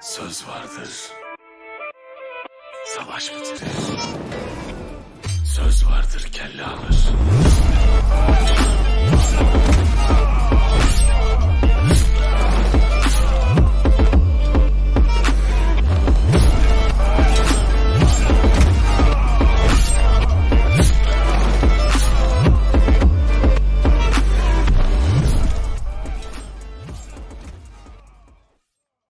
Söz vardır. Savaş bitirir. Söz vardır kelle.